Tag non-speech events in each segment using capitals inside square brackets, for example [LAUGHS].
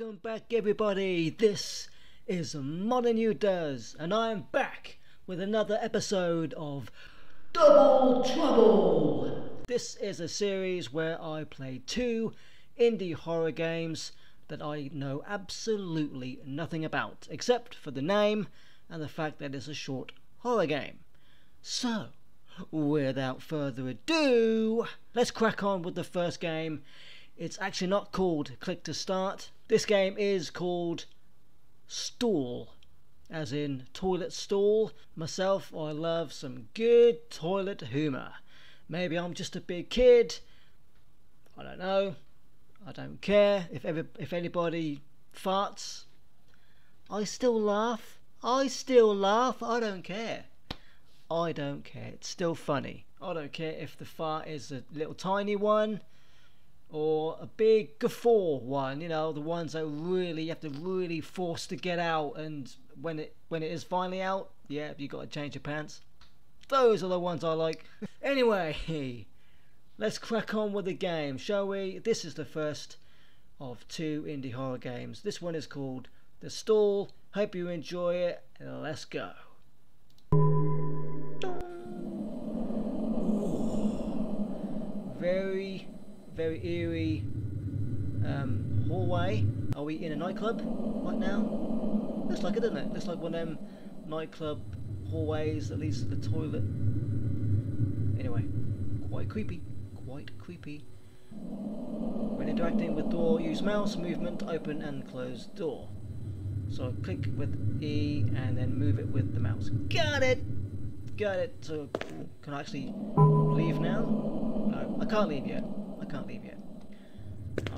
Welcome back, everybody. This is Molyneux Does, and I'm back with another episode of Double Trouble. This is a series where I play two indie horror games that I know absolutely nothing about, except for the name and the fact that it's a short horror game. So, without further ado, let's crack on with the first game. It's actually not called Click to Start. This game is called Stall, as in toilet stall. Myself, I love some good toilet humour. Maybe I'm just a big kid. I don't know. I don't care if ever if anybody farts. I still laugh. I still laugh. I don't care. I don't care. It's still funny. I don't care if the fart is a little tiny one or a big guffaw one. You know, the ones that really you have to really force to get out, and when it when it is finally out, yeah, you've got to change your pants. Those are the ones I like. [LAUGHS] anyway, let's crack on with the game, shall we? This is the first of two indie horror games. This one is called The Stall. Hope you enjoy it. Let's go. Very, very eerie um, hallway. Are we in a nightclub right now? Looks like it, doesn't it? Looks like one of them nightclub hallways that leads to the toilet. Anyway, quite creepy. Quite creepy. When interacting with door, use mouse movement open and close door. So click with E and then move it with the mouse. Got it! Got it. So can I actually leave now? No, I can't leave yet. Can't leave yet.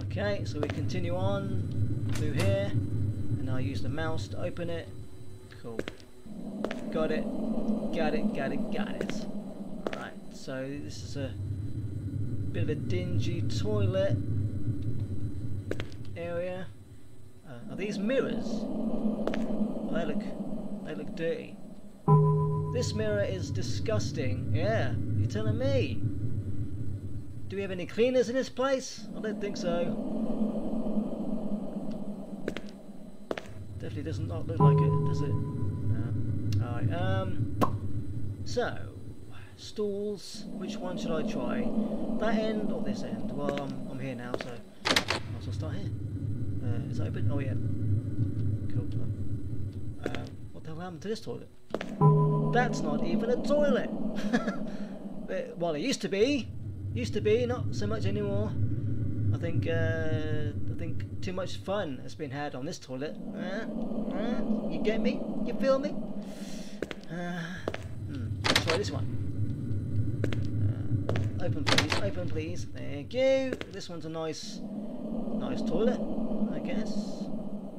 Okay, so we continue on through here. And I use the mouse to open it. Cool. Got it. Got it, got it, got it. Alright, so this is a bit of a dingy toilet area. Uh, are these mirrors? Oh, they look, they look dirty. This mirror is disgusting. Yeah, you're telling me. Do we have any cleaners in this place? I don't think so. Definitely does not look like it, does it? No. Alright, um... So, stalls. Which one should I try? That end or this end? Well, I'm, I'm here now, so might as well start here. Uh, is it open? Oh yeah. Cool. Uh, what the hell happened to this toilet? That's not even a toilet! [LAUGHS] well, it used to be. Used to be, not so much anymore. I think, uh, I think too much fun has been had on this toilet. Uh, uh, you get me? You feel me? Uh, hmm. Try this one. Uh, open please, open please. Thank you. This one's a nice, nice toilet, I guess.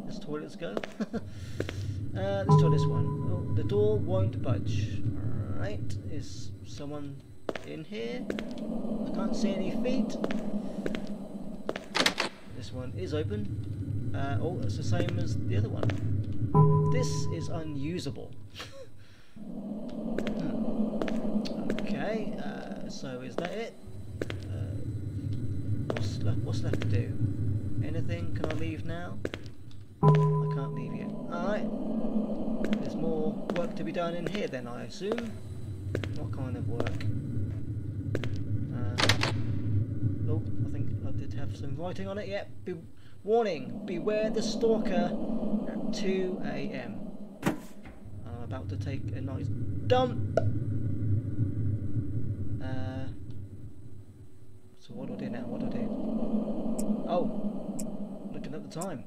As toilets go. [LAUGHS] Uh, let's try this one. Oh, the door won't budge. Alright, is someone in here? I can't see any feet. This one is open. Uh, oh, it's the same as the other one. This is unusable. [LAUGHS] Okay, uh, so is that it? Uh, what's, left, what's left to do? Anything? Can I leave now? I can't leave yet. Alright. There's more work to be done in here then, I assume. What kind of work? Uh, oh, Did have some writing on it. Yep. Be warning, beware the stalker at 2 a.m. I'm about to take a nice dump. Uh, so what do I do now? What do I do? Oh, looking at the time.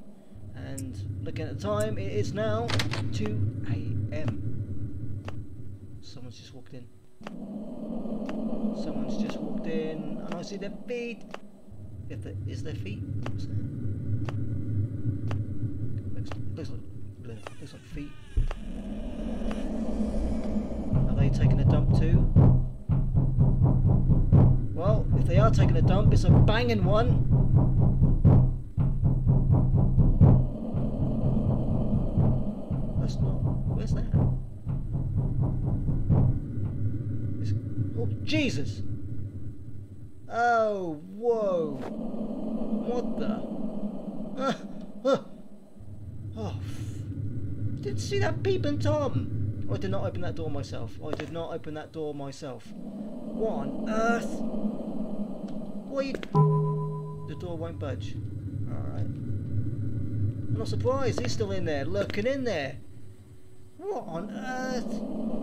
And looking at the time, it is now 2 a.m. Someone's just walked in. Someone's just walked in, and I see their feet. If there, is their feet? Looks, looks like looks like feet. Are they taking a dump too? Well, if they are taking a dump, it's a banging one. Where's that? Oh, Jesus! Oh, whoa! What the? Uh, uh, could see that peeping Tom. I did not open that door myself. I did not open that door myself. What on earth? What you... The door won't budge. Alright. I'm not surprised. He's still in there, lurking in there. What on earth?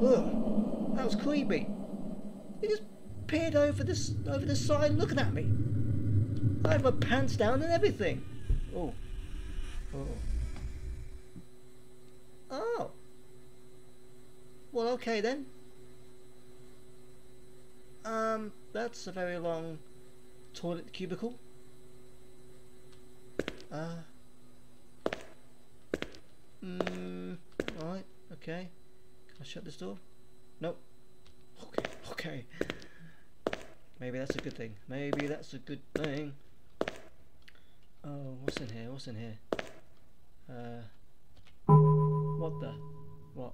Ugh. That was creepy. He just peered over this over the side looking at me. I had my pants down and everything. Oh. Oh. Oh. Well, okay then. Um, that's a very long toilet cubicle. Uh. Mm, right, okay. Can I shut this door? Nope. Okay, okay. Maybe that's a good thing. Maybe that's a good thing. Oh, what's in here? What's in here? Uh, what the? What?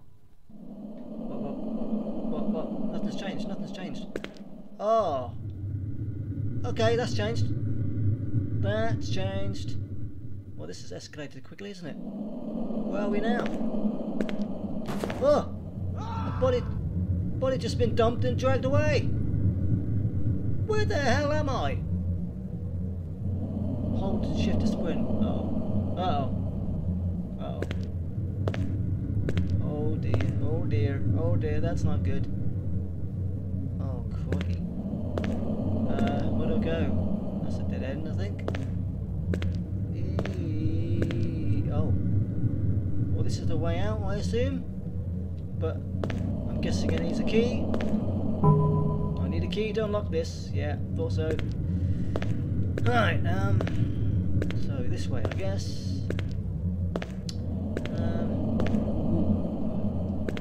What, what? What, what? Nothing's changed. Nothing's changed. Oh. Okay, that's changed. That's changed. Well, this has escalated quickly, isn't it? Where are we now? Oh! Body, body just been dumped and dragged away. Where the hell am I? Hold shift to sprint. Oh. Uh oh. Uh oh. Oh dear. Oh dear. Oh dear. That's not good. Oh crikey. Uh, where do I go? That's a dead end, I think. oh. Well, this is the way out, I assume. But to unlock this. Yeah, thought so. Right, um, so this way, I guess. Um,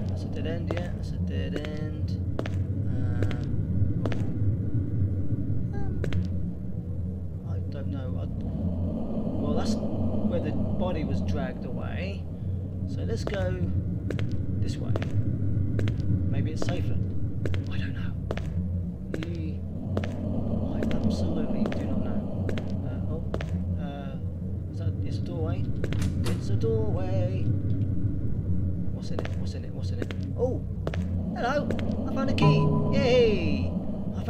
that's a dead end, yeah, that's a dead end. Um, um, I don't know. I, well, that's where the body was dragged away. So let's go this way. Maybe it's safer. absolutely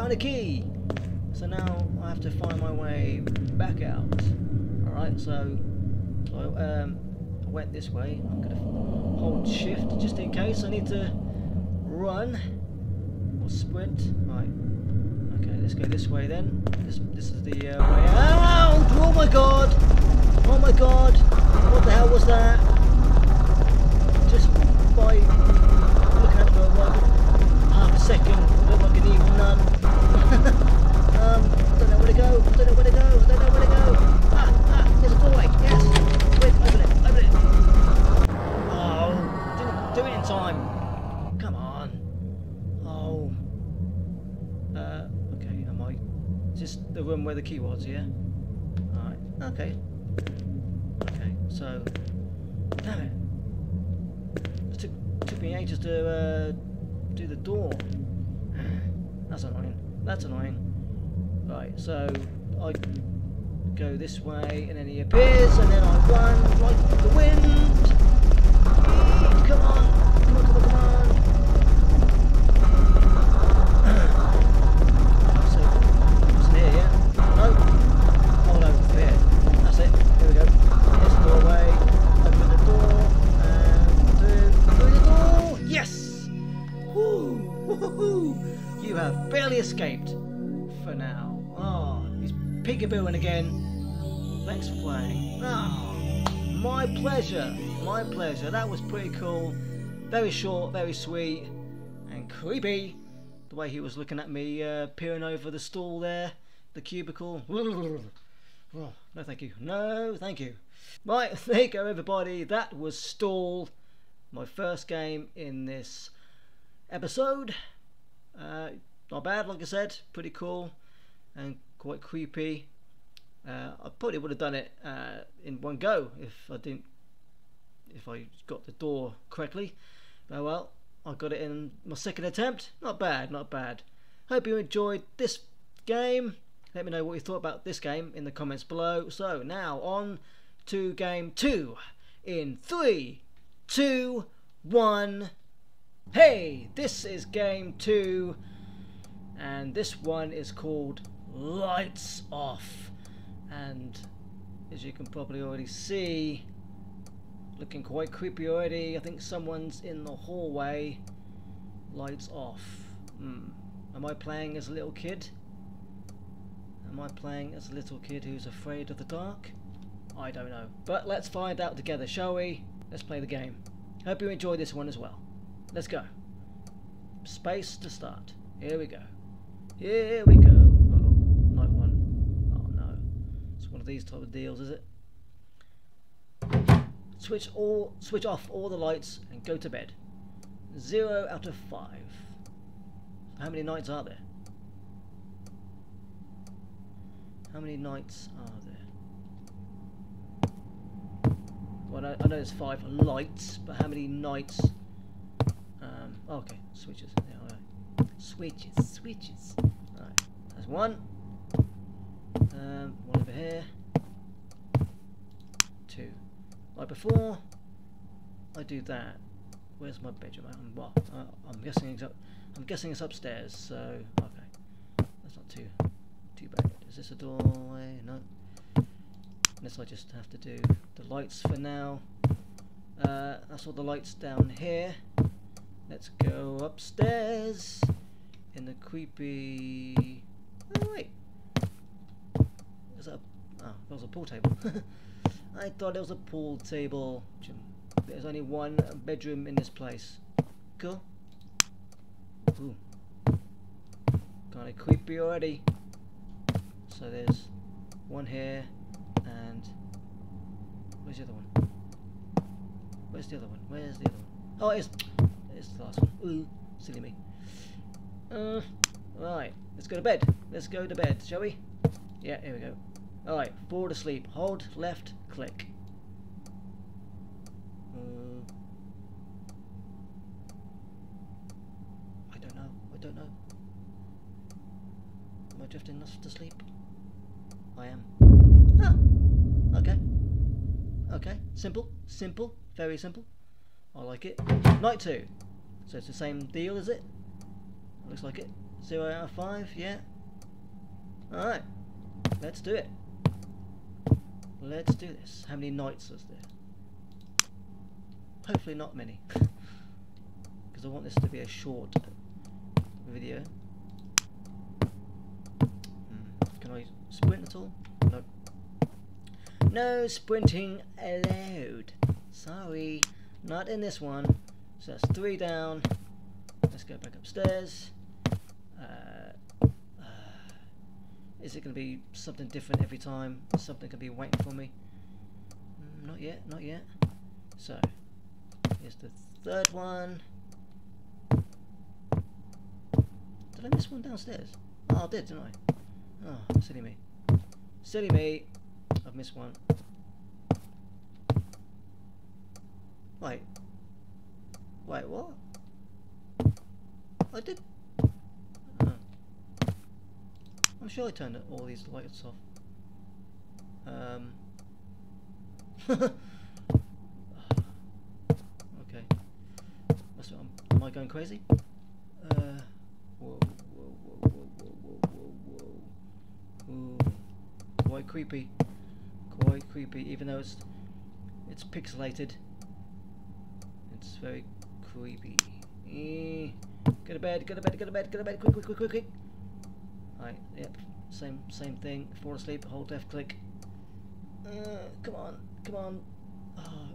found a key. So now I have to find my way back out. Alright, so, so um, I went this way. I'm going to hold shift just in case I need to run or sprint. Right. Okay, let's go this way then. This this is the uh, way out. Oh my god! Oh my god! What the hell was that? Just by looking at it for like half a second, I look like an evil nun. um, don't know where to go. Don't know where to go. Don't know where to go. Ah, ah, there's a doorway. Yes. Quick, open it. Open it. Oh, didn't do it in time. Come on. Oh. Uh, okay. Am I? Is this the room where the key was, yeah? Alright, okay. Okay, so... Damn it. It took, took me ages to uh, do the door. That's annoying. That's annoying. Right, so I go this way and then he appears and then I run like the wind. Come on, he's peekabooing again. Thanks for playing. Oh, my pleasure. My pleasure. That was pretty cool. Very short, very sweet, and creepy. The way he was looking at me, uh, peering over the stall there, the cubicle. [LAUGHS] Oh, no, thank you. No, thank you. Right, [LAUGHS] there you go, everybody. That was Stall, my first game in this episode. Uh, not bad, like I said, pretty cool and quite creepy. Uh, I probably would have done it uh, in one go if I didn't, if I got the door correctly. But well, I got it in my second attempt. Not bad, not bad. Hope you enjoyed this game. Let me know what you thought about this game in the comments below. So now on to game two in three, two, one. Hey, this is game two, and this one is called Lights Off. And as you can probably already see, looking quite creepy already. I think someone's in the hallway. Lights off. Hmm. Am I playing as a little kid? Am I playing as a little kid who's afraid of the dark? I don't know. But let's find out together, shall we? Let's play the game. Hope you enjoy this one as well. Let's go. Space to start. Here we go. Here we go. Oh, night one. Oh no. It's one of these type of deals, is it? Switch all switch off all the lights and go to bed. Zero out of five. How many nights are there? How many nights are there? Well, I, I know there's five lights, but how many nights? Um, okay, switches. Yeah. Switches, switches. Alright, that's one. Um, one over here. Two. Like before, I do that. Where's my bedroom? I'm, well, uh, I'm guessing it's up, I'm guessing it's upstairs. So okay, that's not too too bad. Is this a doorway? No. Unless I just have to do the lights for now. Uh, that's all the lights down here. Let's go upstairs in the creepy. Oh wait. Oh, that was a pool table. [LAUGHS] I thought it was a pool table. There's only one bedroom in this place. Cool. Ooh. Kinda creepy already. So there's one here and where's the other one? Where's the other one? Where's the other one? Oh it's it's the last one. Ooh, silly me. Uh right, let's go to bed. Let's go to bed, shall we? Yeah, here we go. Alright, forward asleep. Hold left click. Uh, I don't know. I don't know. Am I drifting off to sleep? I am. Ah, okay. Okay, simple, simple, very simple. I like it. Night two. So it's the same deal, is it? Looks like it. Zero out of five, yeah. Alright, let's do it. Let's do this. How many nights is there? Hopefully not many. [LAUGHS] Because I want this to be a short video. Hmm. Can I sprint at all? No. No sprinting allowed. Sorry. Not in this one. So that's three down. Let's go back upstairs. Is it going to be something different every time? Something to be waiting for me? Mm, not yet, not yet. So, here's the third one. Did I miss one downstairs? Oh, I did, didn't I? Oh, silly me. Silly me. I've missed one. Wait. Wait, what? I did I'm sure I turned all these lights off. Um. [LAUGHS] okay. Must, um, am I going crazy? Uh. Whoa, whoa, whoa, whoa, whoa, whoa, whoa, Ooh. Quite creepy. Quite creepy, even though it's it's pixelated. It's very creepy. Eh. Go to bed, go to bed, go to bed, go to bed, quick, quick, quick, quick, quick. Right, yep, same same thing. Fall asleep, hold left click. Uh, come on, come on. Oh.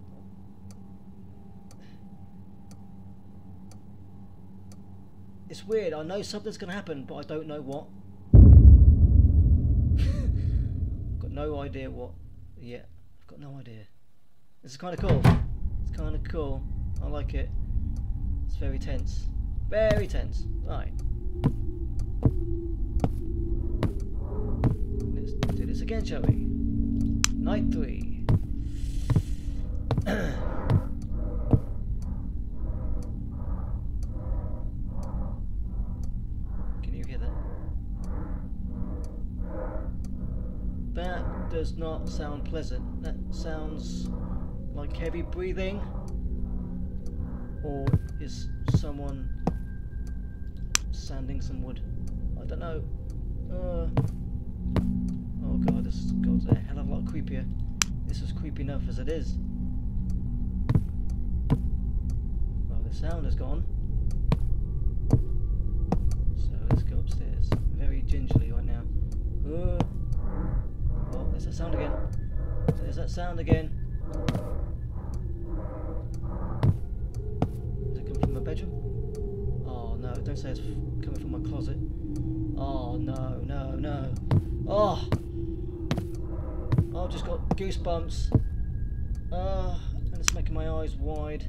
It's weird, I know something's to happen, but I don't know what. [LAUGHS] got no idea what yet. I've got no idea. This is kind of cool. It's kind of cool. I like it. It's very tense. Very tense. Right. again, shall we? Night three. [CLEARS THROAT] Can you hear that? That does not sound pleasant. That sounds like heavy breathing. Or is someone sanding some wood? I don't know. Uh, oh god, this got a hell of a lot creepier. This is creepy enough as it is. Well, the sound is gone. So let's go upstairs. Very gingerly right now. Uh, oh, there's that sound again. There's that sound again. Is it coming from my bedroom? Oh no, don't say it's coming from my closet. Oh no, no, no. Oh! I've just got goosebumps. Uh, and it's making my eyes wide.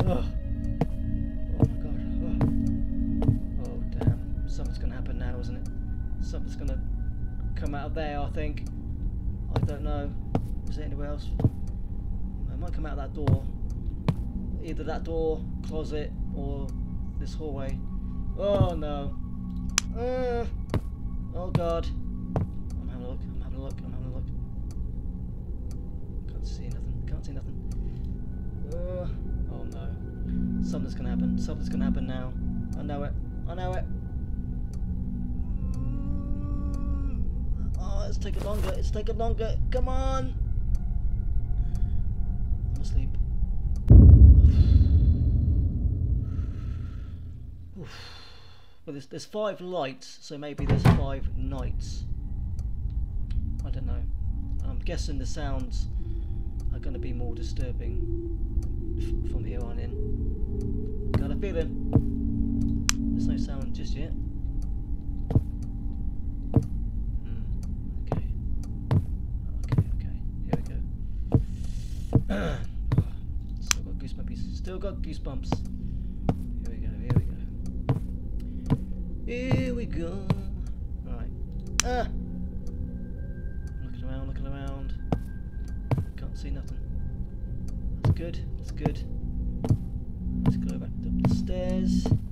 Ugh. Oh my god. Ugh. Oh damn. Something's gonna happen now, isn't it? Something's gonna come out of there, I think. I don't know. Is there anywhere else? It might come out of that door. Either that door, closet, or this hallway. Oh no. Uh, oh god. I'm having a look, I'm having a look, I'm having a look. Can't see nothing, can't see nothing. Uh, oh no. Something's gonna happen, something's gonna happen now. I know it, I know it. Oh, it's taking longer, it's taking longer. Come on! I'm asleep. Well, there's, there's five lights, so maybe there's five nights. I don't know. I'm guessing the sounds are going to be more disturbing from here on in. Got a feeling. There's no sound just yet. Hmm, okay. Okay, okay. Here we go. [CLEARS THROAT] Still got goosebumps. Still got goosebumps. Here we go, here we go. Here we go. Right. Ah! Looking around, looking around. Can't see nothing. That's good, that's good. Let's go back up the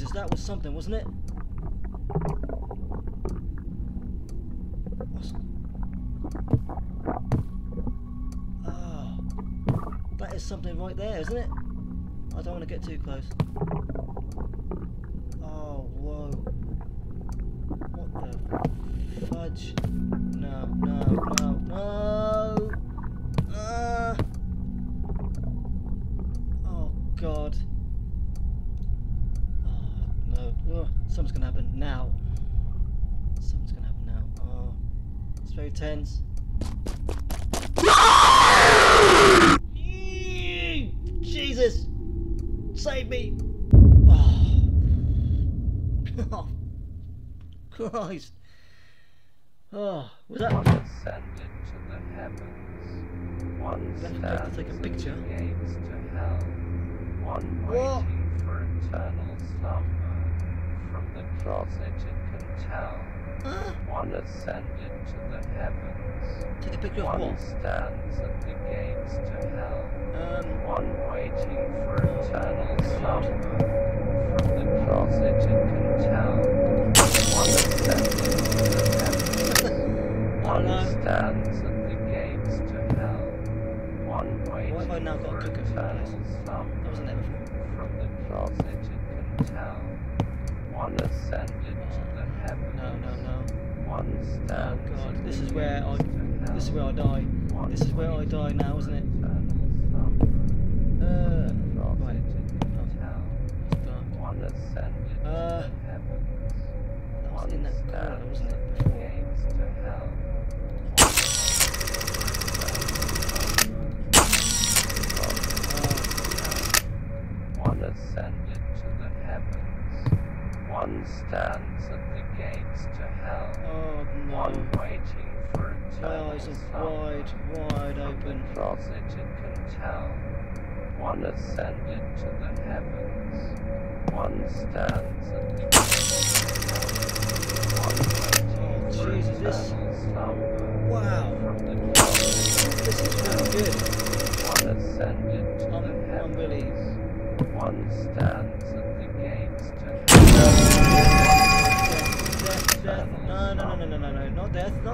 Jesus, that was something, wasn't it? Oh, that is something right there, isn't it? I don't want to get too close. Oh, whoa. What the fudge? No, no, no, no! Ah! Oh, God. Oh, no. Ugh, something's gonna happen now. Something's gonna happen now. Oh, very tense. Jesus! Save me! Oh, oh [LAUGHS] Christ! Oh, was that? One ascended to the heavens, one Left left to stands take a picture. gates to hell, one What? waiting for eternal slumber. From the closet it can tell. Ah, One ascended to the heavens, take a picture of one stands at the gates to hell, Um, one waiting for eternal slumber. From the closet it can tell. One ascended to the heavens. One stands at the gates to hell. One waiting Why have I now got for cooker for the eternal slumber. That wasn't there before. From the closet where I die. This is where I die now,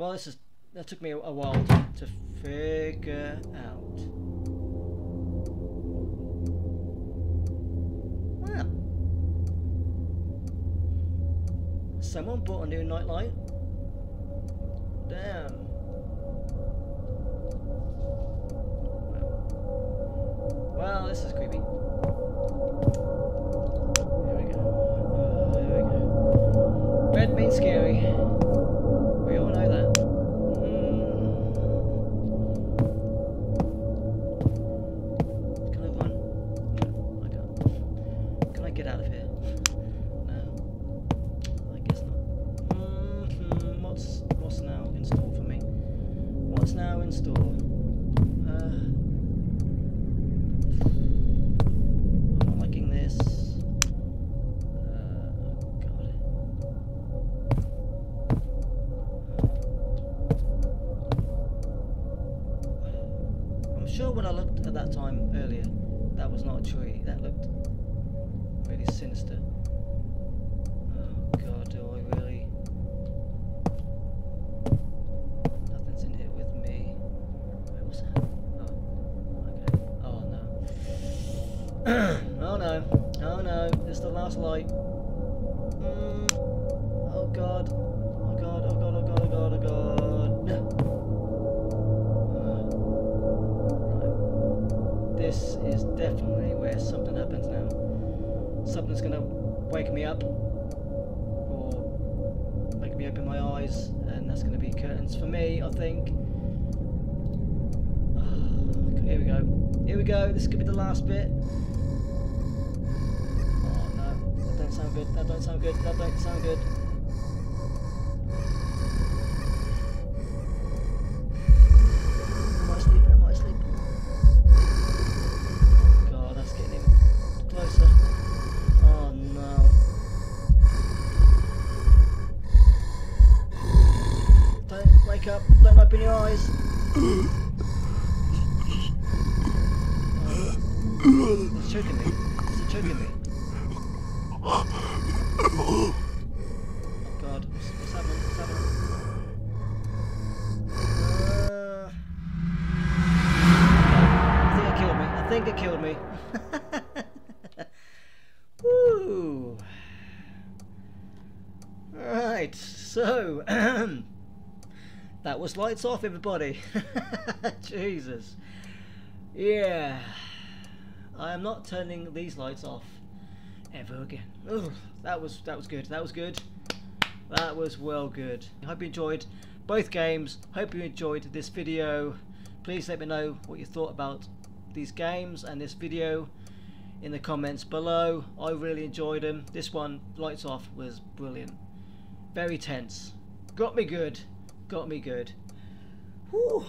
Well, this is that took me a while to, to figure out. Well, Someone bought a new nightlight. Damn. Well, well this is creepy. Here we go. Uh, here we go. Red means scary. wake me up or wake me up in my eyes and that's going to be curtains for me I think. Ah, here we go. Here we go. This could be the last bit. Oh no. That don't sound good. That don't sound good. That don't sound good. He's choking me. He's choking me. Oh, God. What's, happening? What's happening? Uh, I think it killed me. I think it killed me. [LAUGHS] Woo! Right, so [CLEARS THROAT] that was lights off, everybody. [LAUGHS] Jesus. Yeah. I am not turning these lights off ever again. Ugh, that was that was good. That was good. That was well good. I hope you enjoyed both games. Hope you enjoyed this video. Please let me know what you thought about these games and this video in the comments below. I really enjoyed them. This one, Lights Off, was brilliant. Very tense. Got me good. Got me good. Whew.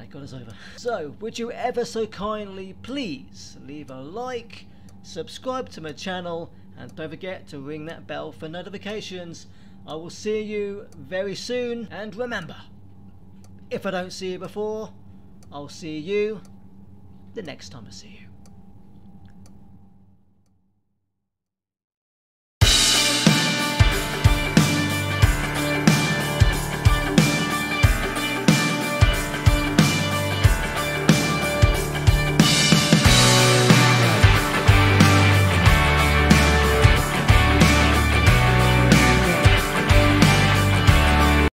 Thank God it's over. So, would you ever so kindly please leave a like, subscribe to my channel, and don't forget to ring that bell for notifications. I will see you very soon, and remember, if I don't see you before, I'll see you the next time I see you.